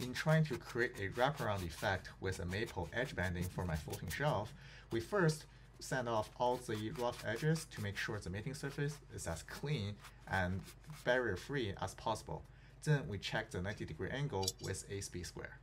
In trying to create a wraparound effect with a maple edge banding for my floating shelf, we first sand off all the rough edges to make sure the mating surface is as clean and barrier free as possible. Then we check the 90 degree angle with a speed square.